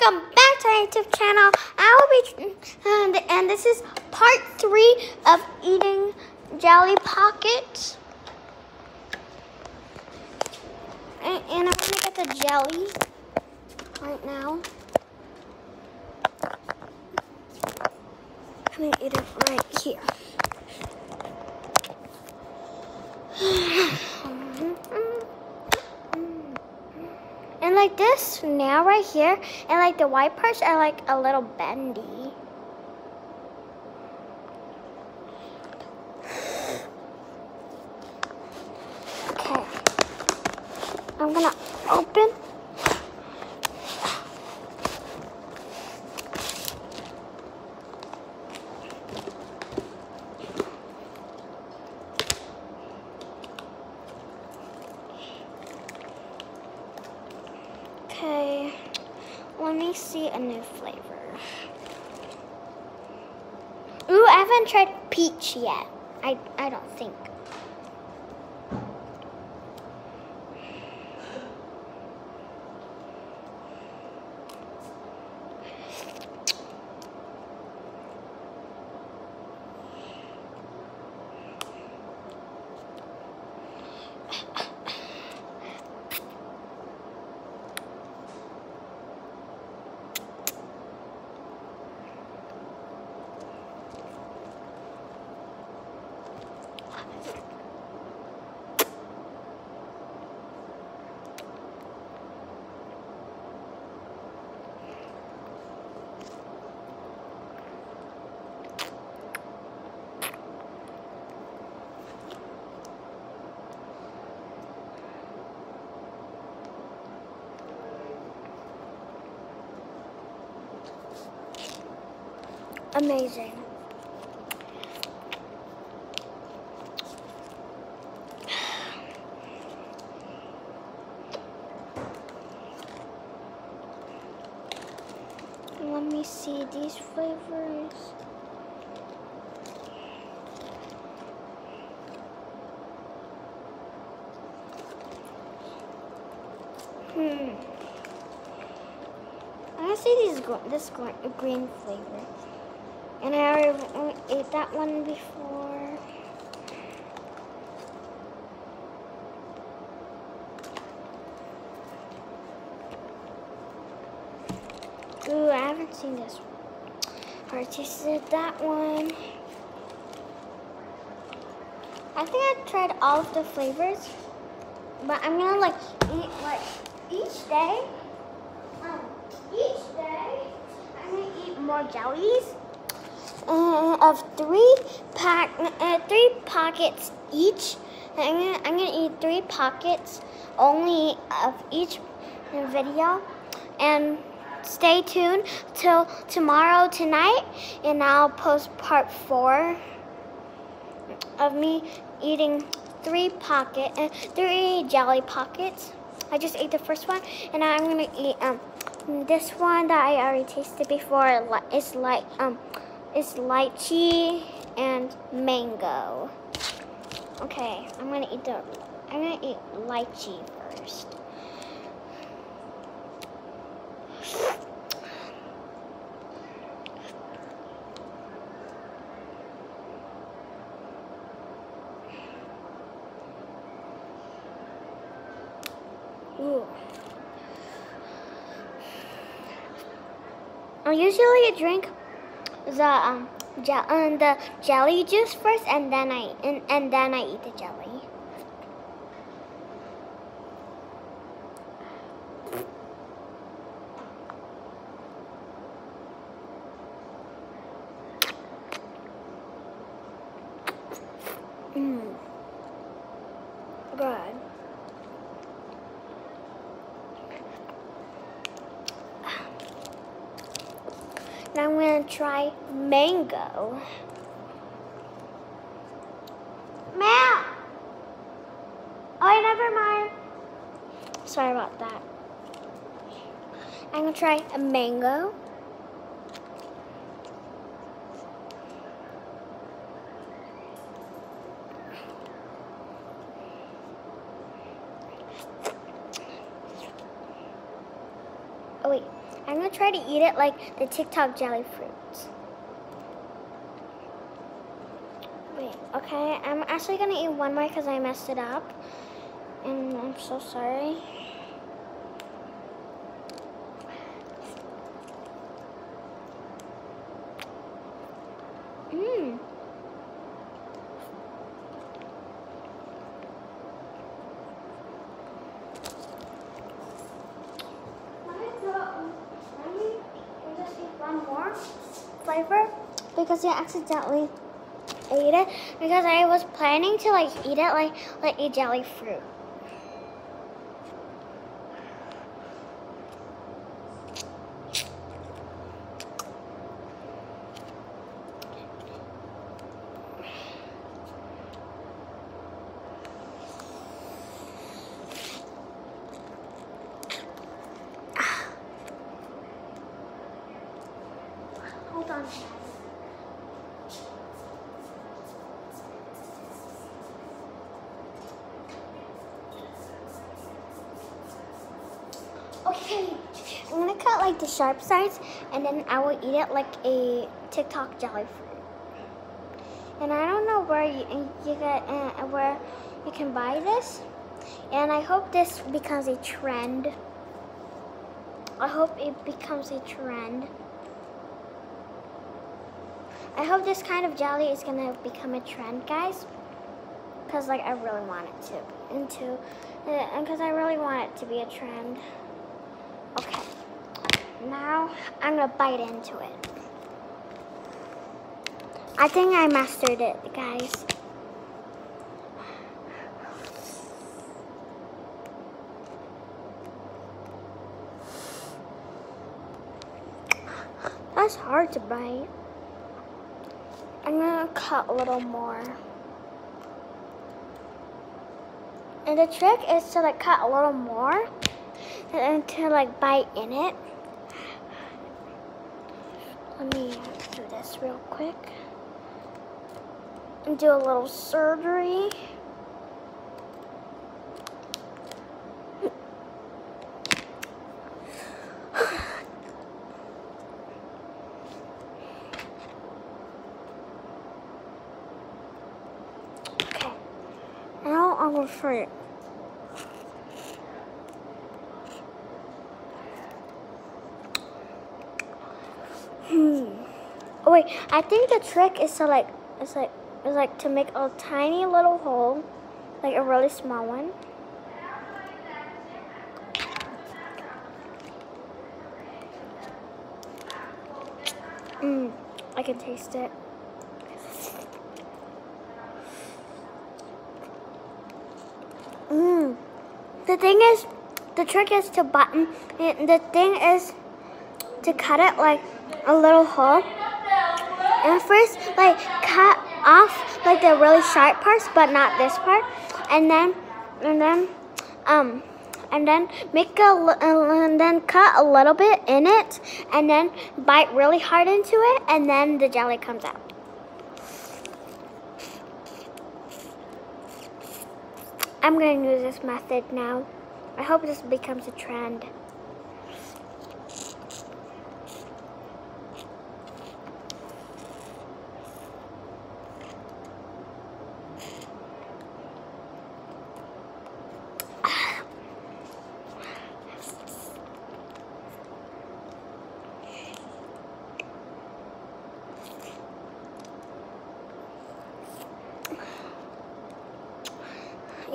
welcome back to our YouTube channel. I will be, and, and this is part three of eating jelly pockets. And, and I'm gonna get the jelly right now. I'm gonna eat it right here. And like this nail right here, and like the white parts are like a little bendy. Okay. I'm gonna open. Okay, let me see a new flavor. Ooh, I haven't tried peach yet. I, I don't think. Amazing. Let me see these flavors. Hmm. I see these this green flavor. And I already ate that one before. Ooh, I haven't seen this one. Already tasted that one. I think I tried all of the flavors, but I'm gonna like eat like each day. Um, each day, I'm gonna eat more jellies of three pack, uh, three pockets each. I'm gonna, I'm gonna eat three pockets only of each video, and stay tuned till tomorrow tonight, and I'll post part four of me eating three pocket, uh, three jelly pockets. I just ate the first one, and I'm gonna eat um this one that I already tasted before. It's like um is lychee and mango. Okay, I'm gonna eat the, I'm gonna eat lychee first. Ooh. I usually drink the um, je- um the jelly juice first, and then I and, and then I eat the jelly. Mmm. Good. Now I'm gonna try Ma'am! Oh, never mind. Sorry about that. I'm gonna try a mango. Oh wait, I'm gonna try to eat it like the TikTok jelly fruits. Okay, I'm actually gonna eat one more because I messed it up. And I'm so sorry. Mmm. Let me just eat one more flavor because I accidentally ate it because I was planning to like eat it like like a jelly fruit. Hold on. Okay, I'm gonna cut like the sharp sides and then I will eat it like a TikTok jelly fruit. And I don't know where you, you get uh, where you can buy this. And I hope this becomes a trend. I hope it becomes a trend. I hope this kind of jelly is gonna become a trend, guys. Cause like I really want it to into, and cause I really want it to be a trend. Okay, now I'm gonna bite into it. I think I mastered it, guys. That's hard to bite. I'm gonna cut a little more. And the trick is to like cut a little more and then to like bite in it. Let me do real quick. And do a little surgery. Okay. Now I'm it. Hmm. Oh wait, I think the trick is to like, is like, is like to make a tiny little hole, like a really small one. Mmm, I can taste it. Mmm. The thing is, the trick is to button. The thing is to cut it like a little hole. And first, like cut off like the really sharp parts, but not this part. And then, and then, um, and then make a and then cut a little bit in it, and then bite really hard into it, and then the jelly comes out. I'm going to use this method now. I hope this becomes a trend.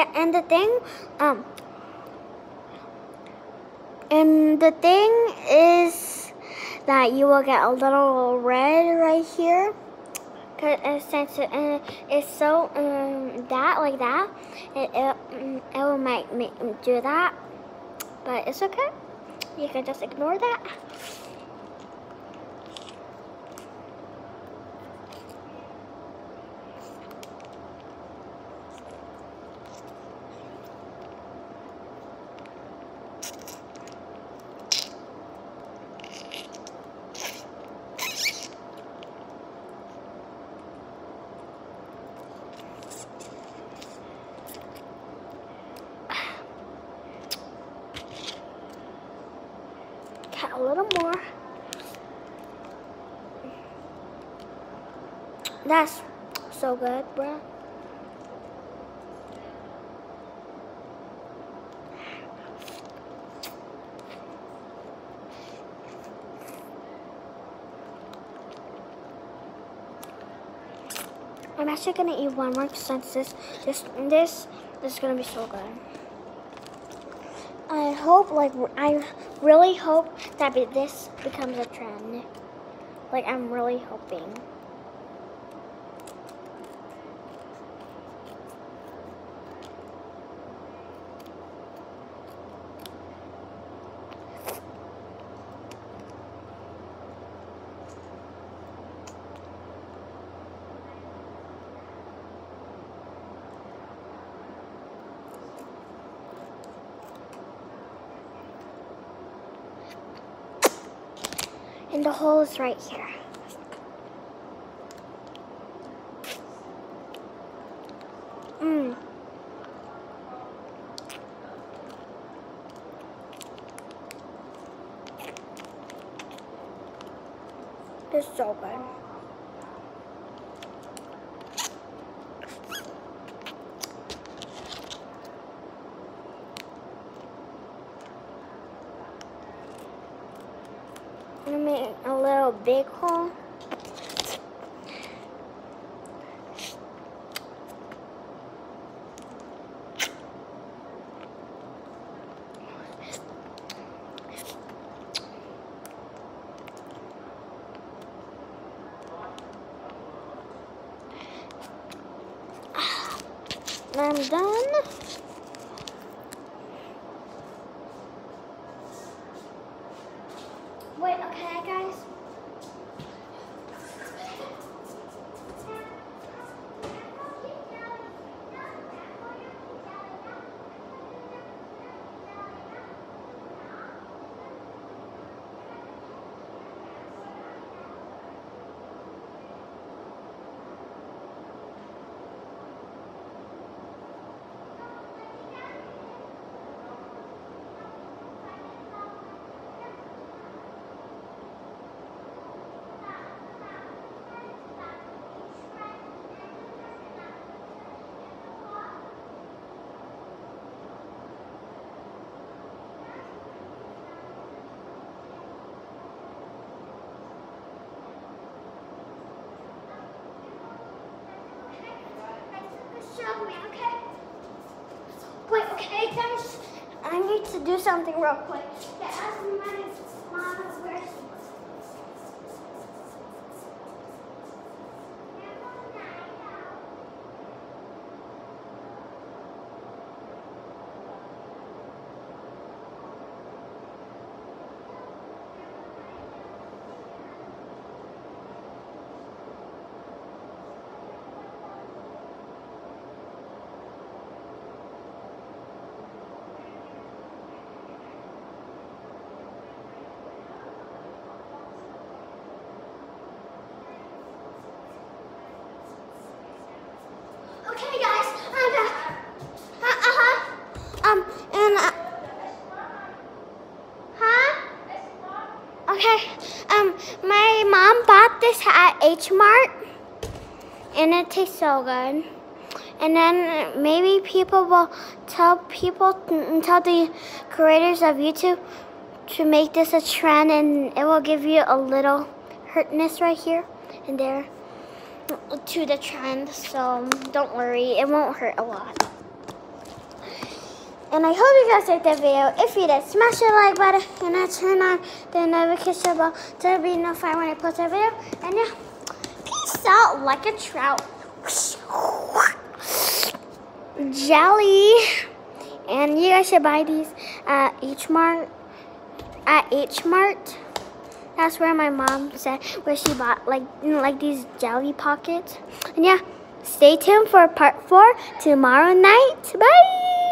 Yeah, and the thing, um, and the thing is that you will get a little red right here. Cause uh, since it, uh, it's so um, that like that, it it, mm, it will make me do that, but it's okay. You can just ignore that. A little more. That's so good, bruh. I'm actually gonna eat one more since this, this, this, this is gonna be so good. I hope, like, I really hope that this becomes a trend. Like, I'm really hoping. And the hole is right here. Mmm. It's so good. I'm gonna make a little big hole. I'm done. Wait, okay, guys. Show me, okay? Wait, okay, guys. I need to do something real quick. Yeah, ask my mom where she Okay, guys, I'm back. Uh, uh-huh. Um, and, uh, huh? Okay, um, my mom bought this at H Mart, and it tastes so good. And then maybe people will tell people, tell the creators of YouTube to make this a trend, and it will give you a little hurtness right here and there to the trend, so don't worry, it won't hurt a lot. And I hope you guys liked the video. If you did, smash the like button and then turn on the notification bell to be notified when I post a video. And yeah, peace out like a trout. Jelly. And you guys should buy these at H Mart. At H Mart. That's where my mom said where she bought like like these jelly pockets. And yeah, stay tuned for part four tomorrow night. Bye.